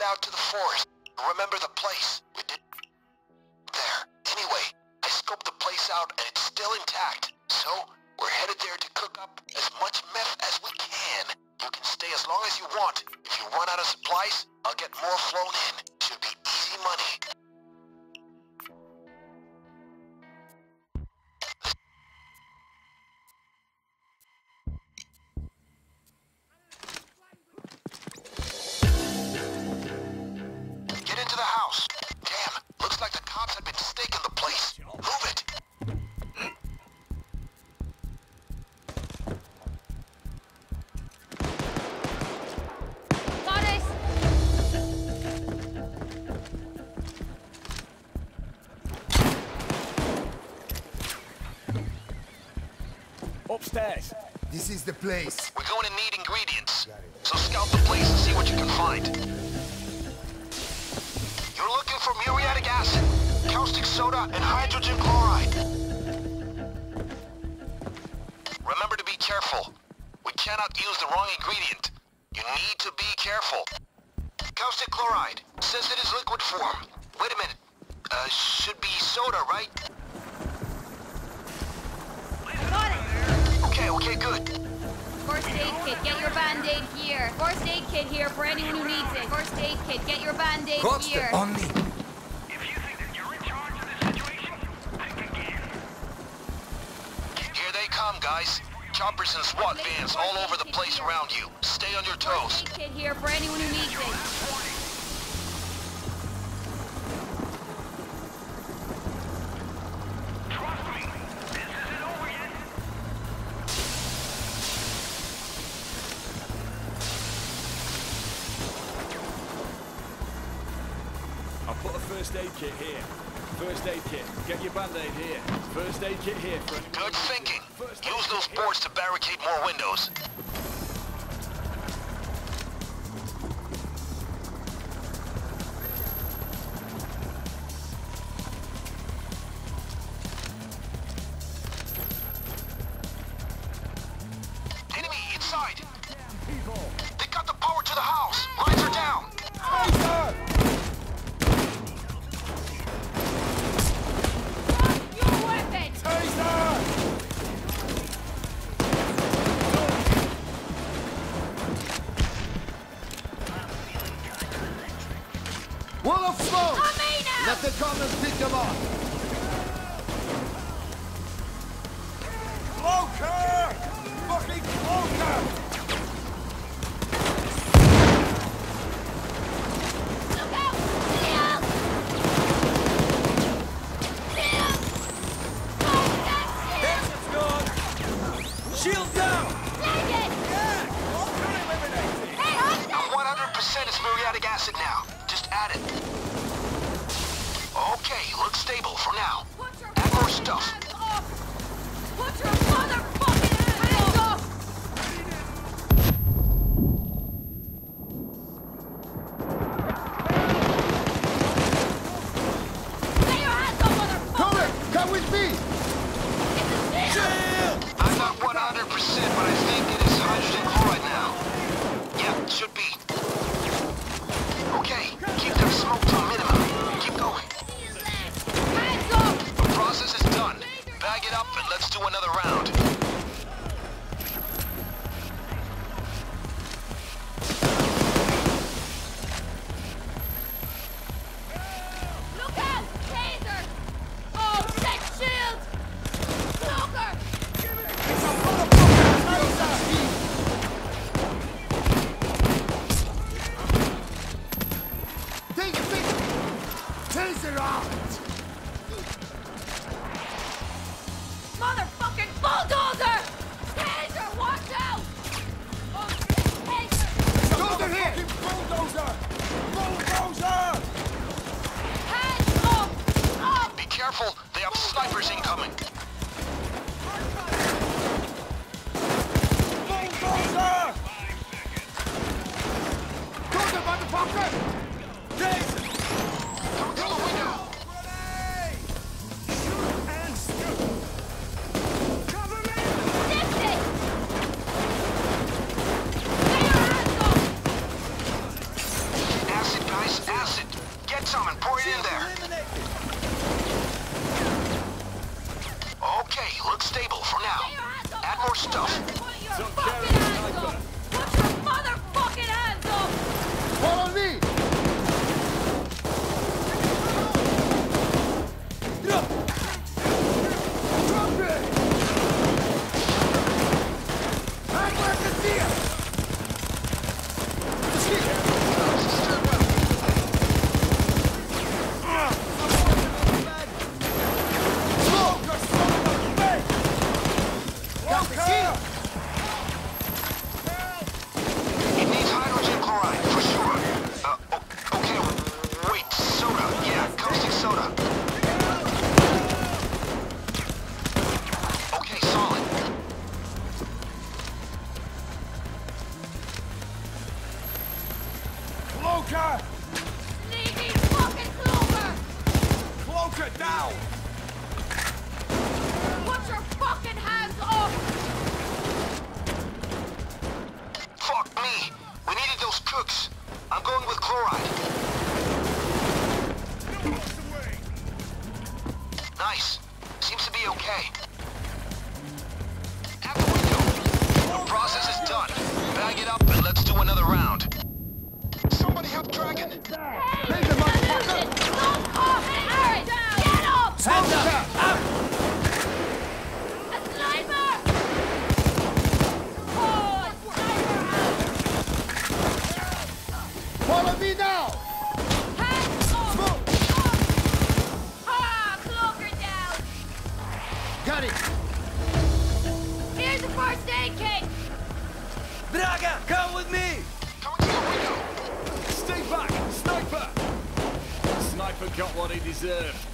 head out to the forest. Remember the place. We did there. Anyway, I scoped the place out and it's still intact. So, we're headed there to cook up as much meth as we can. You can stay as long as you want. If you run out of supplies, I'll get more flown in. Should be easy money. Upstairs. This is the place. We're going to need ingredients. So scout the place and see what you can find. You're looking for muriatic acid, caustic soda, and hydrogen chloride. Remember to be careful. We cannot use the wrong ingredient. You need to be careful. Caustic chloride says it is liquid form. Wait a minute. Uh, should be soda, right? First aid kit, get your band-aid here. First aid kit here for anyone who needs it. First aid kit, get your band-aid here. Costa, on me. If you think you're in charge of this situation, think again. Here they come, guys. Choppers and SWAT vans all over the place around you. Stay on your toes. First aid kit here for anyone who needs it. Get band-aid here. First aid kit here for Good thinking. First aid Use those boards to barricade more windows. Let the gunners pick them off. Cloaker! Fucking cloaker! Look out! Liam! Liam! Oh, that's Here's what's gone! Shield down! Take! Yeah! Cloaker eliminated! Hey, 100% is muriatic acid now. Just add it. Okay, stable for now. Add more stuff. Forgot what he deserved.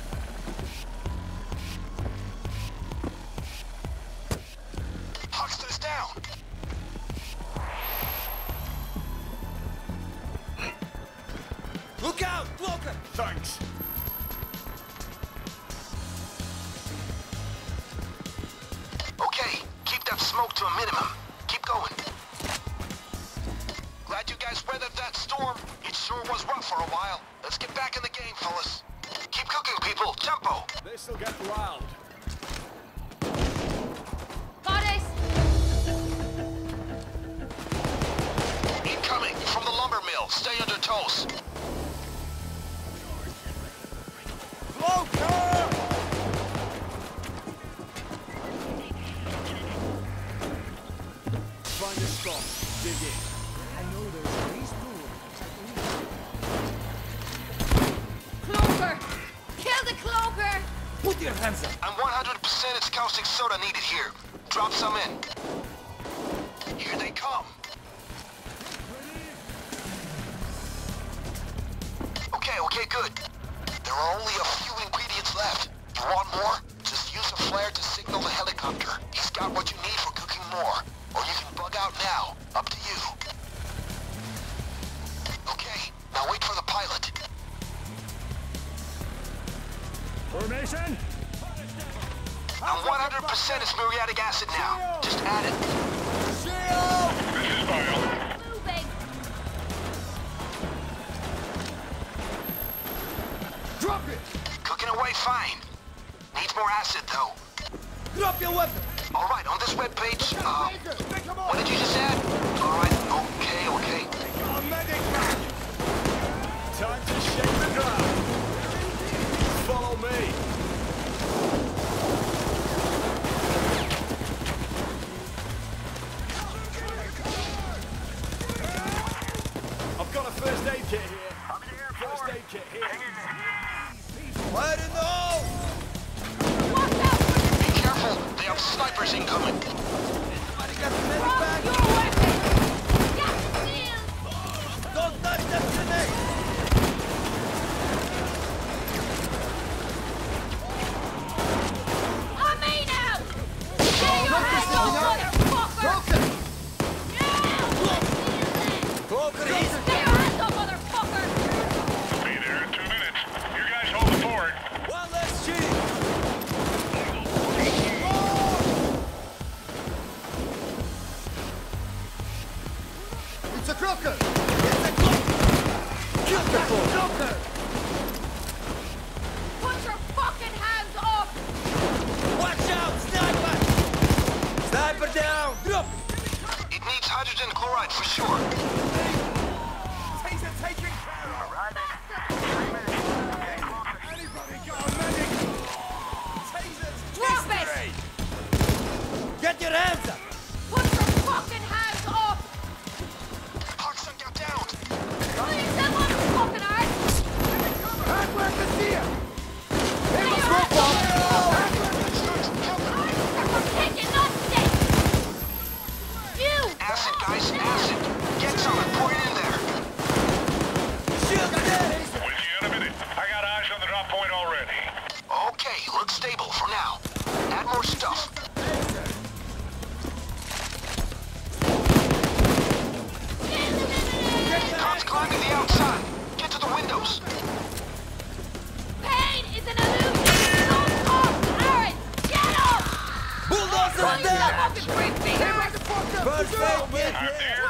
got what you need for cooking more, or you can bug out now. Up to you. Okay, now wait for the pilot. Formation? I'm 100% is muriatic acid now. Just add it. Here! Right, there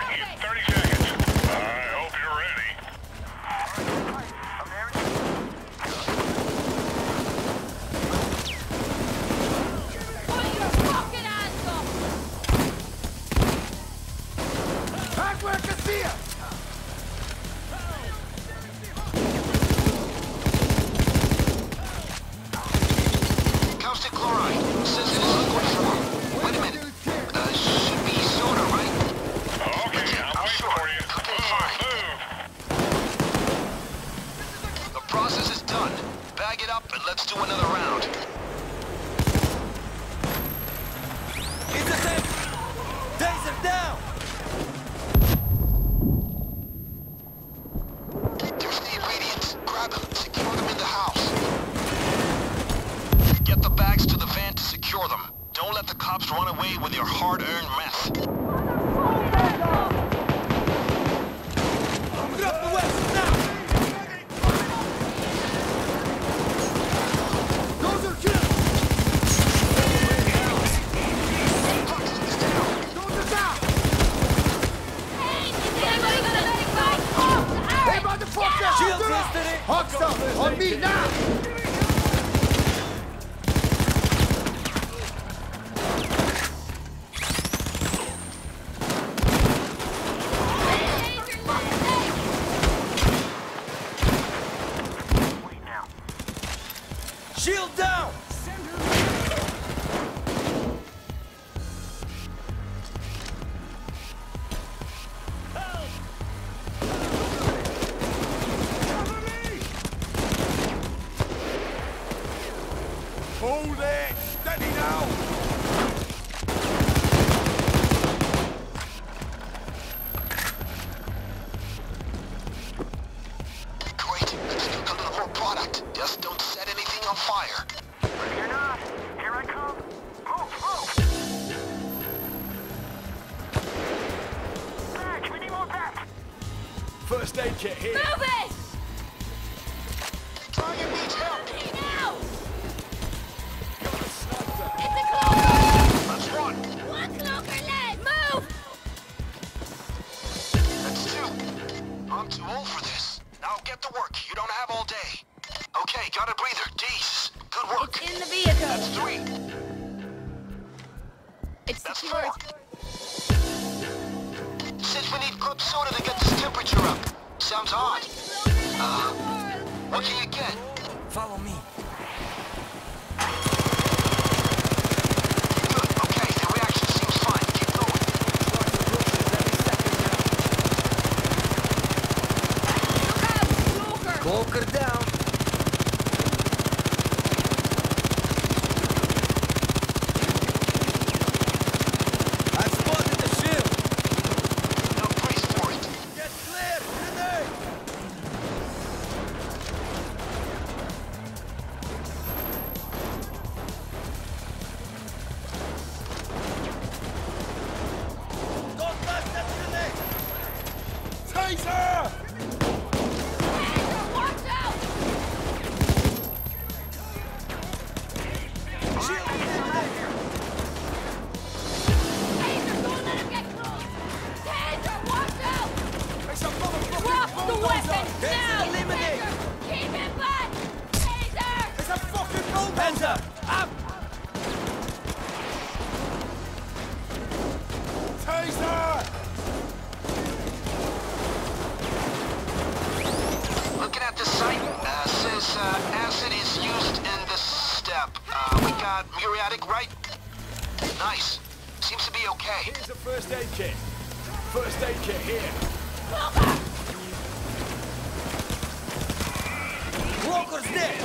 Just don't set anything on fire. If You're not. Here I come. Move, move! Back! We need more back! First aid kit here. Move it! Sounds hot. Uh, what can you get? Follow me. Laser! uh, muriatic, right? Nice. Seems to be okay. Here's a first aid kit. First aid kit here. Walker's dead!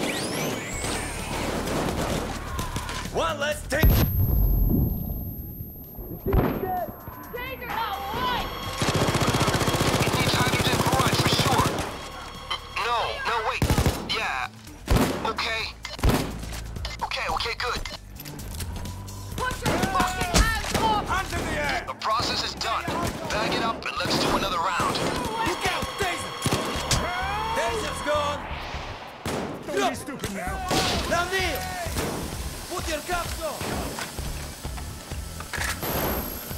One less thing. let's do another round. Look out, Daisy! Daisy's gone! Don't Drop. be stupid now. Down there! Put your cuffs on!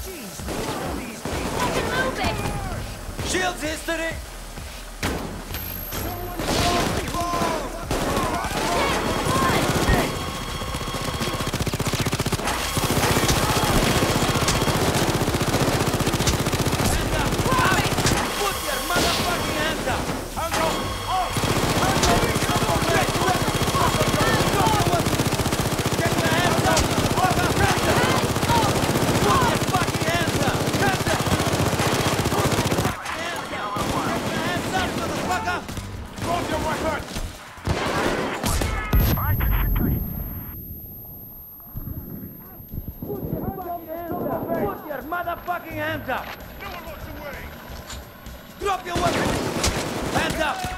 Jeez, these people... I can move it! Shields history! Hands up! No one looks away! Drop your weapons! Hands up!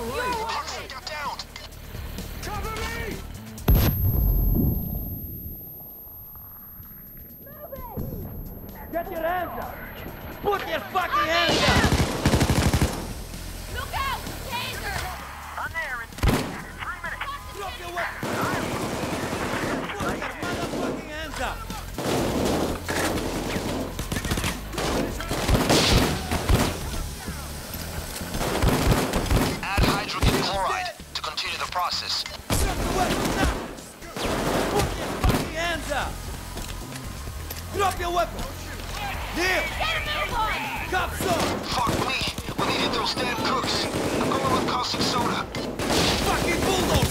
All right. Neil! Get a move on! Cops up! Fuck me! We needed those damn cooks! I'm going with caustic soda! Fucking bulldogs!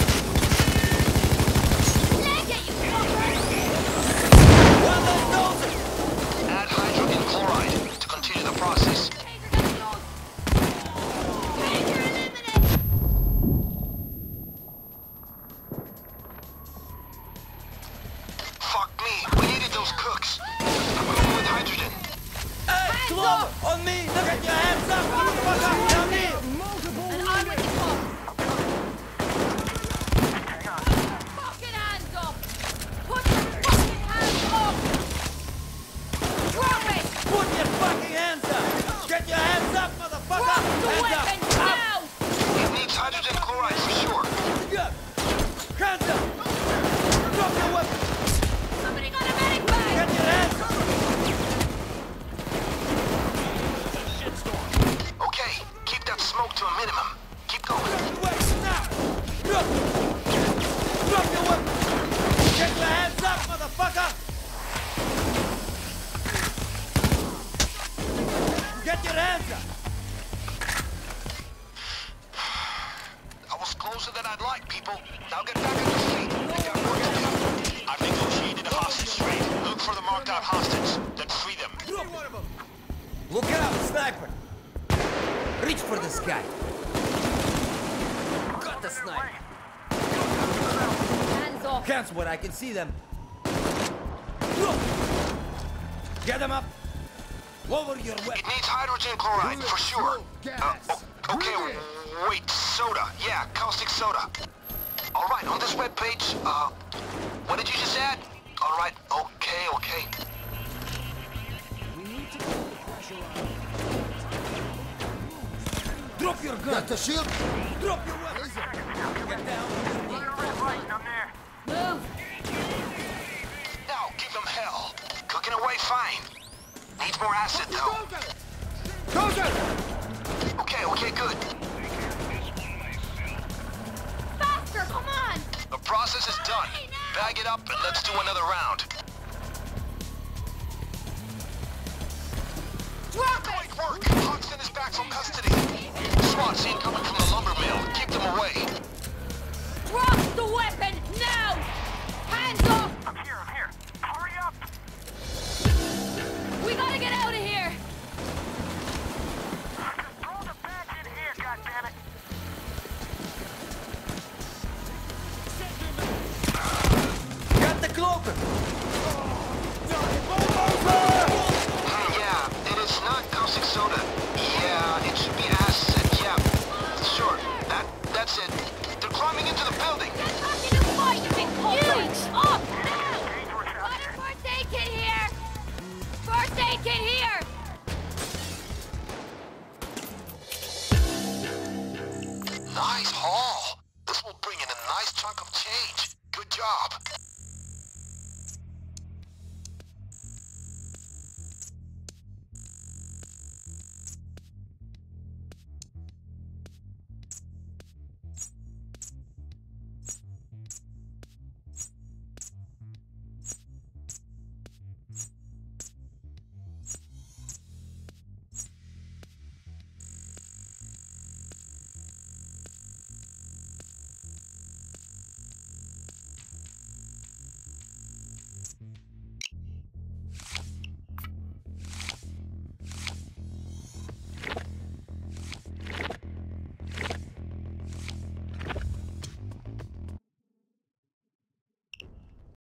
Look out, sniper! Reach for the sky! Got the sniper! Hands off! Hands where I can see them! Look! Get them up! Lower your weapon! It needs hydrogen chloride, for sure! Uh, oh, okay, wait, soda, yeah, caustic soda. Alright, on this webpage, uh, what did you just add? Alright, okay, okay. Drop your gun. Got the shield. Drop your weapon. Get down. Move. Now give him hell. Cooking away fine. Needs more acid though. Soldier. Okay, okay, good. Faster, come on. The process is done. Bag it up and let's do another round. Great work! Is back from custody. SWAT's incoming from the lumber mill. Keep them away. Drop the weapon now! Hands up!